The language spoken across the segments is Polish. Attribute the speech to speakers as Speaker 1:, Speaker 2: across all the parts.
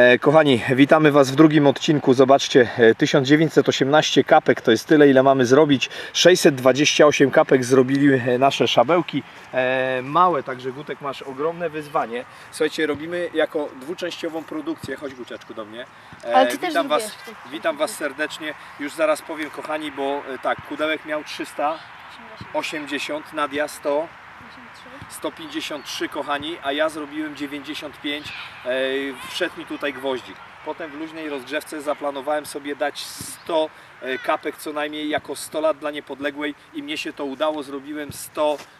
Speaker 1: E, Kochani, witamy Was w drugim odcinku. Zobaczcie, e, 1918 kapek to jest tyle, ile mamy zrobić. 628 kapek zrobili e, nasze szabełki. E, małe, także Gutek masz ogromne wyzwanie. Słuchajcie, robimy jako dwuczęściową produkcję. Chodź Guciaczku do mnie. E,
Speaker 2: Ale ty też
Speaker 1: witam
Speaker 2: lubisz
Speaker 1: was, witam Was serdecznie. Już zaraz powiem, kochani, bo e, tak, pudełek miał 380, Nadia 100. 153 kochani, a ja zrobiłem 95. E, Wszedł mi tutaj gwoździk. Potem w luźnej rozgrzewce zaplanowałem sobie dać 100 e, kapek co najmniej jako 100 lat dla niepodległej i mnie się to udało. Zrobiłem 100, e,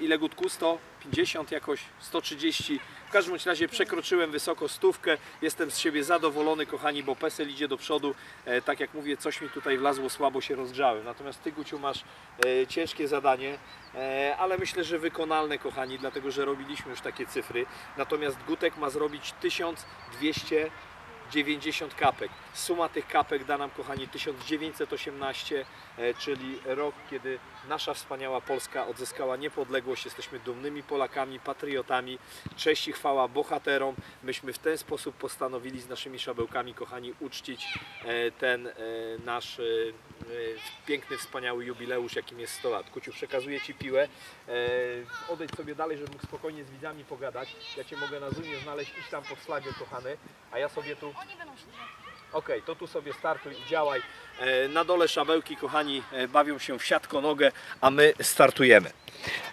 Speaker 1: ile gutku? 150 jakoś, 130. W każdym razie przekroczyłem wysoko stówkę. Jestem z siebie zadowolony kochani, bo PESEL idzie do przodu. E, Tak jak mówię, coś mi tutaj wlazło, słabo się rozgrzałem. Natomiast Ty Guciu masz e, ciężkie zadanie. E, ale myślę, że wykonalne, kochani, dlatego że robiliśmy już takie cyfry. Natomiast Gutek ma zrobić 1290 kapek. Suma tych kapek da nam, kochani, 1918, e, czyli rok, kiedy nasza wspaniała Polska odzyskała niepodległość. Jesteśmy dumnymi Polakami, patriotami. Cześć i chwała bohaterom. Myśmy w ten sposób postanowili z naszymi szabełkami, kochani, uczcić e, ten e, nasz piękny, wspaniały jubileusz, jakim jest 100 lat. Kuciu, przekazuję Ci piłę. Odejdź sobie dalej, żebym mógł spokojnie z widzami pogadać. Ja Cię mogę na Zoomie znaleźć, idź tam pod flagę, kochany, a ja sobie tu...
Speaker 2: Oni będą się
Speaker 1: Okej, to tu sobie startuj i działaj. E, Na dole szabełki, kochani, e, bawią się w siatko nogę, a my startujemy.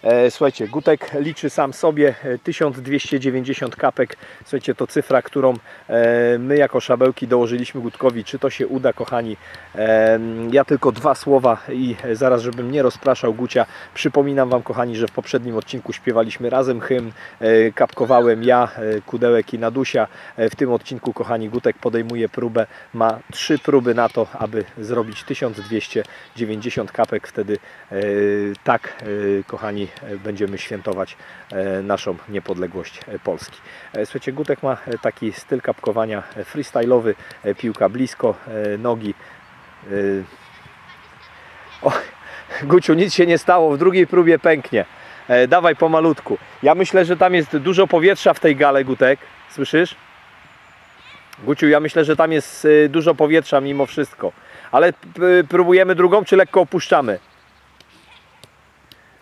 Speaker 1: E, Słuchajcie, Gutek liczy sam sobie e, 1290 kapek. Słuchajcie, to cyfra, którą e, my jako szabełki dołożyliśmy Gutkowi. Czy to się uda, kochani? E, Ja tylko dwa słowa i zaraz, żebym nie rozpraszał Gucia, przypominam Wam, kochani, że w poprzednim odcinku śpiewaliśmy razem hymn. e, Kapkowałem ja, e, Kudełek i Nadusia. E, W tym odcinku, kochani, Gutek podejmuje próbę. Ma trzy próby na to, aby zrobić 1290 kapek. Wtedy e, tak, e, kochani, e, będziemy świętować e, naszą niepodległość e, Polski. Słuchajcie, Gutek ma taki styl kapkowania freestyle'owy, piłka blisko nogi. O, Guciu, nic się nie stało, w drugiej próbie pęknie. Dawaj pomalutku. Ja myślę, że tam jest dużo powietrza w tej gale, Gutek. Słyszysz? Guciu, ja myślę, że tam jest dużo powietrza mimo wszystko. Ale próbujemy drugą, czy lekko opuszczamy?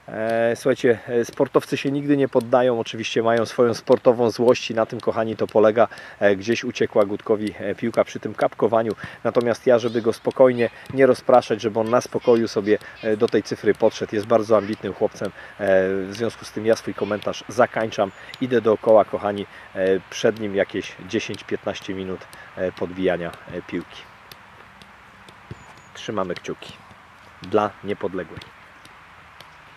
Speaker 1: E, Słuchajcie, e, sportowcy się nigdy nie poddają, oczywiście mają swoją sportową złość i na tym, kochani, to polega. E, Gdzieś uciekła Gutkowi piłka przy tym kapkowaniu, natomiast ja, żeby go spokojnie nie rozpraszać, żeby on na spokoju sobie do tej cyfry podszedł, jest bardzo ambitnym chłopcem, w związku z tym ja swój komentarz zakańczam, idę dookoła, kochani, przed nim jakieś 10-15 minut podbijania piłki. Trzymamy kciuki dla niepodległej.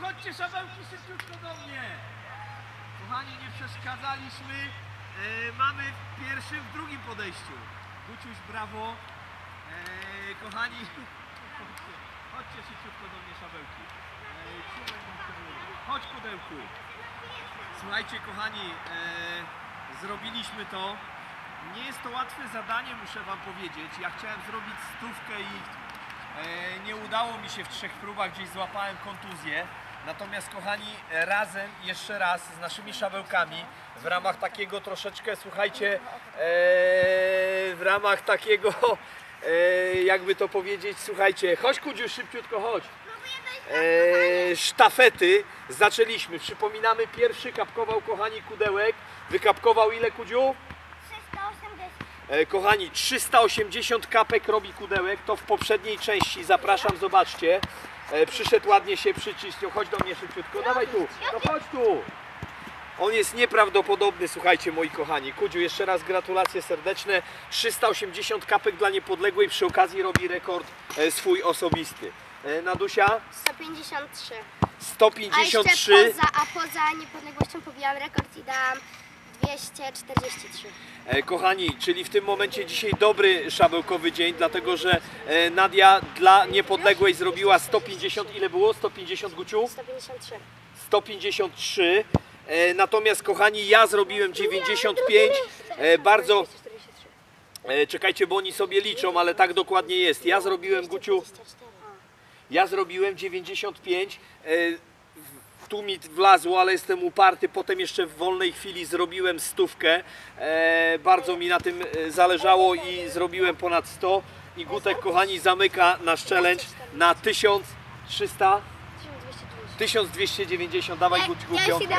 Speaker 1: Chodźcie szabełki szybciutko do mnie. Kochani, nie przeszkadzaliśmy. E, mamy w pierwszym, w drugim podejściu. Guciuś, brawo. E, kochani, chodźcie, chodźcie szybciutko do mnie szabełki. E. Chodź pudełku. Słuchajcie kochani, e, zrobiliśmy to. Nie jest to łatwe zadanie, muszę wam powiedzieć. Ja chciałem zrobić stówkę i e, nie udało mi się w trzech próbach, gdzieś złapałem kontuzję. Natomiast kochani, razem jeszcze raz z naszymi szabełkami w ramach takiego troszeczkę, słuchajcie, e, w ramach takiego, e, jakby to powiedzieć, słuchajcie, chodź Kudziu, szybciutko chodź e, sztafety zaczęliśmy. Przypominamy, pierwszy kapkował, kochani, kudełek. Wykapkował ile, Kudziu?
Speaker 2: 380.
Speaker 1: E, kochani, 380 kapek robi kudełek. To w poprzedniej części. Zapraszam, zobaczcie. E, przyszedł ładnie się przycisnął. Chodź do mnie szybciutko. Dawaj tu. No chodź tu. On jest nieprawdopodobny, słuchajcie moi kochani. Kudziu, jeszcze raz gratulacje serdeczne. 380 kapek dla niepodległej. Przy okazji robi rekord e, swój osobisty. E, Nadusia?
Speaker 2: 153.
Speaker 1: 153.
Speaker 2: A jeszcze poza, a poza niepodległością pobijam rekord i dam 243.
Speaker 1: E, Kochani, czyli w tym momencie dzisiaj dobry szabełkowy dzień, dlatego że e, Nadia dla niepodległej zrobiła 150, ile było? 150 Guciu?
Speaker 2: 153.
Speaker 1: 153. E, Natomiast kochani, ja zrobiłem 95. E, Bardzo,
Speaker 2: 243.
Speaker 1: czekajcie, bo oni sobie liczą, ale tak dokładnie jest. Ja zrobiłem Guciu,
Speaker 2: 244.
Speaker 1: ja zrobiłem 95. Tu mi wlazło, ale jestem uparty. Potem jeszcze w wolnej chwili zrobiłem stówkę. E, bardzo mi na tym e, zależało i zrobiłem ponad 100. I Gutek, kochani, zamyka nasz challenge na 1300.
Speaker 2: 1290.
Speaker 1: 1290, dawaj
Speaker 2: już
Speaker 1: piątkę.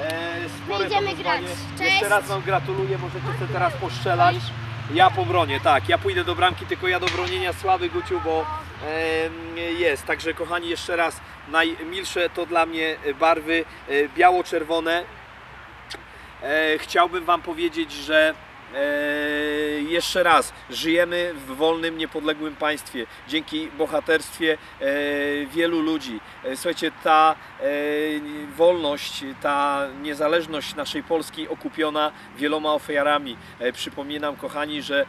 Speaker 1: E, spore
Speaker 2: grać. Cześć.
Speaker 1: Jeszcze raz Wam gratuluję, możecie sobie teraz postrzelać. Ja pobronię, tak, ja pójdę do bramki, tylko ja do bronienia słaby Guciu, bo jest. Także kochani, jeszcze raz, najmilsze to dla mnie barwy e, biało-czerwone. E, chciałbym Wam powiedzieć, że e, jeszcze raz żyjemy w wolnym, niepodległym państwie dzięki bohaterstwie e, wielu ludzi. E, słuchajcie, ta e, wolność, ta niezależność naszej Polski okupiona wieloma ofiarami. E, przypominam, kochani, że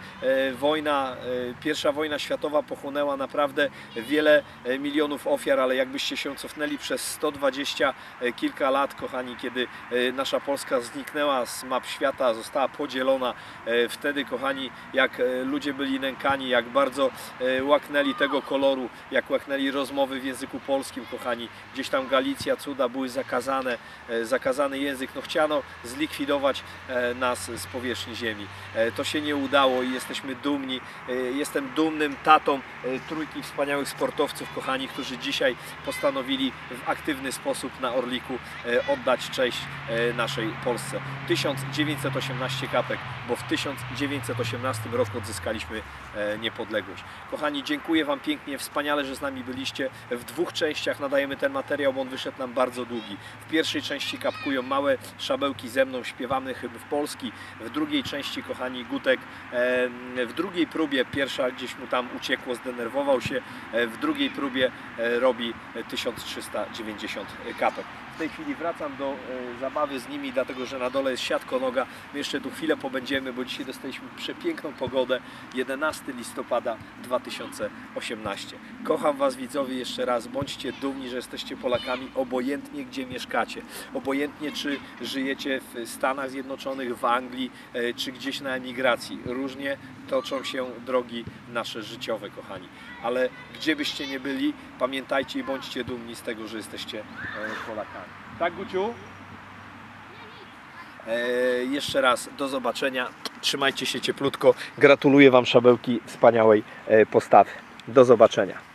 Speaker 1: wojna, pierwsza wojna światowa pochłonęła naprawdę wiele milionów ofiar, ale jakbyście się cofnęli przez 120 e, kilka lat, kochani, kiedy nasza Polska zniknęła z map świata, została podzielona, wtedy, kochani, jak ludzie byli nękani, jak bardzo łaknęli tego koloru, jak łaknęli rozmowy w języku polskim, kochani, gdzieś tam Galicja, cuda były zakazane, e, zakazany język, no chciano zlikwidować e, nas z powierzchni ziemi. E, To się nie udało i jesteśmy dumni. Jestem dumnym tatą trójki wspaniałych sportowców, kochani, którzy dzisiaj postanowili w aktywny sposób na Orliku oddać cześć naszej Polsce. 1918 kapek, bo w 1918 roku odzyskaliśmy niepodległość. Kochani, dziękuję Wam pięknie, wspaniale, że z nami byliście. W dwóch częściach nadajemy ten materiał, bo on wyszedł nam bardzo długi. W pierwszej części kapkują małe szabełki ze mną, śpiewamy chyba w Polski. W drugiej części, kochani, Gutek, w drugiej próbie, pierwsza gdzieś mu tam uciekło, zdenerwował się, e, w drugiej próbie e, robi e, 1390 kapek. W tej chwili wracam do e, zabawy z nimi, dlatego że na dole jest siatko noga. My jeszcze tu chwilę pobędziemy, bo dzisiaj dostaliśmy przepiękną pogodę. 11 listopada 2018. Kocham Was widzowie jeszcze raz. Bądźcie dumni, że jesteście Polakami, obojętnie gdzie mieszkacie. Obojętnie czy żyjecie w Stanach Zjednoczonych, w Anglii, e, czy gdzieś na emigracji. Różnie toczą się drogi nasze życiowe, kochani. Ale gdzie byście nie byli, pamiętajcie i bądźcie dumni z tego, że jesteście e, Polakami. Tak, Guciu? E, jeszcze raz do zobaczenia. Trzymajcie się cieplutko. Gratuluję Wam szabełki wspaniałej e, postawy. Do zobaczenia.